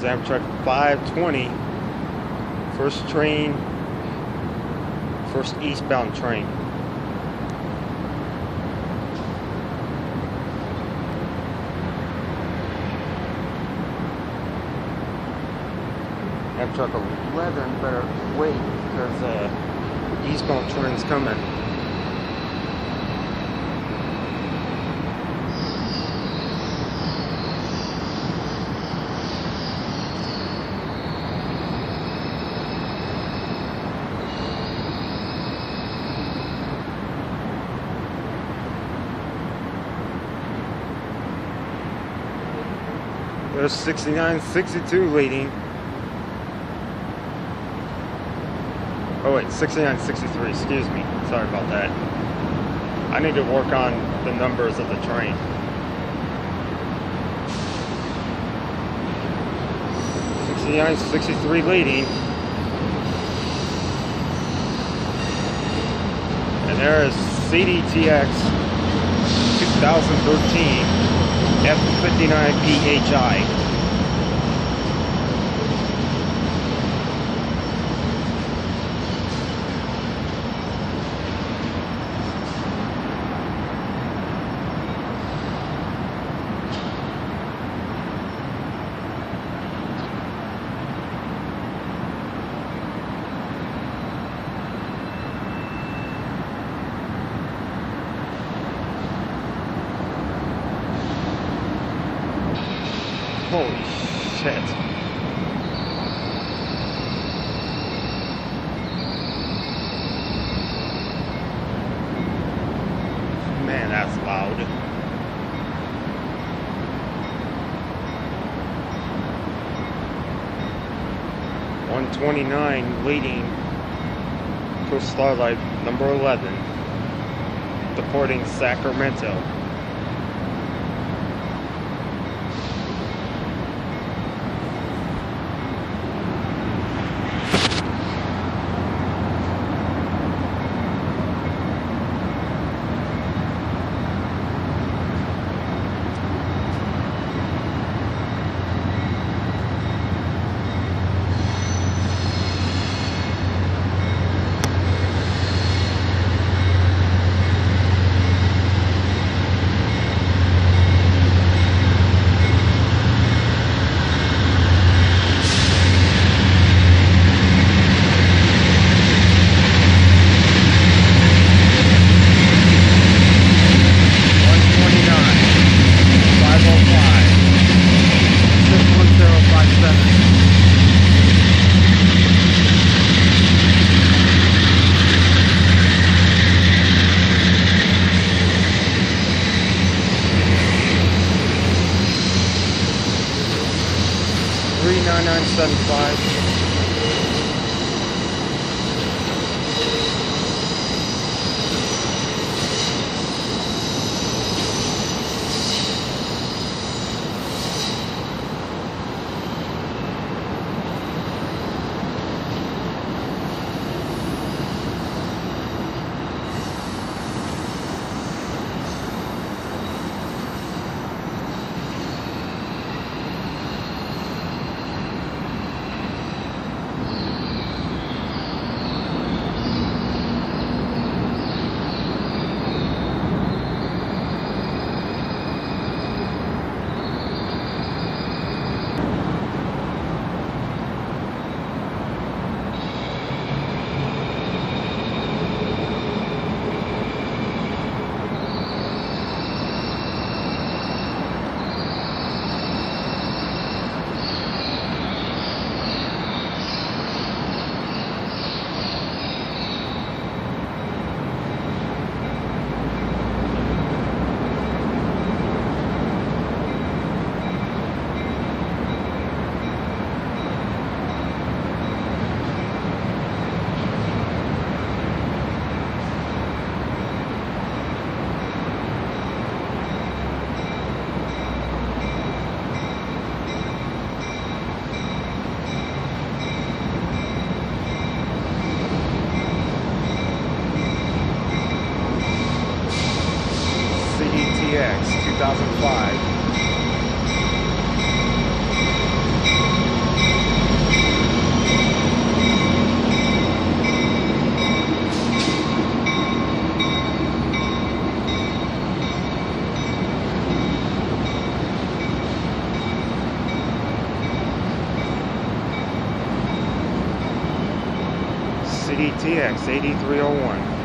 There's Amtrak 520. First train, first eastbound train. Amtrak 11 better wait because uh, eastbound train's coming. There's 69, 62 leading. Oh wait, 69, 63, excuse me. Sorry about that. I need to work on the numbers of the train. Sixty-nine, sixty-three leading. And there is CDTX 2013 F59 PHI. Holy shit. Man, that's loud. One twenty nine leading Coast Starlight number eleven, deporting Sacramento. 175. 9th, 2005. TX 8301.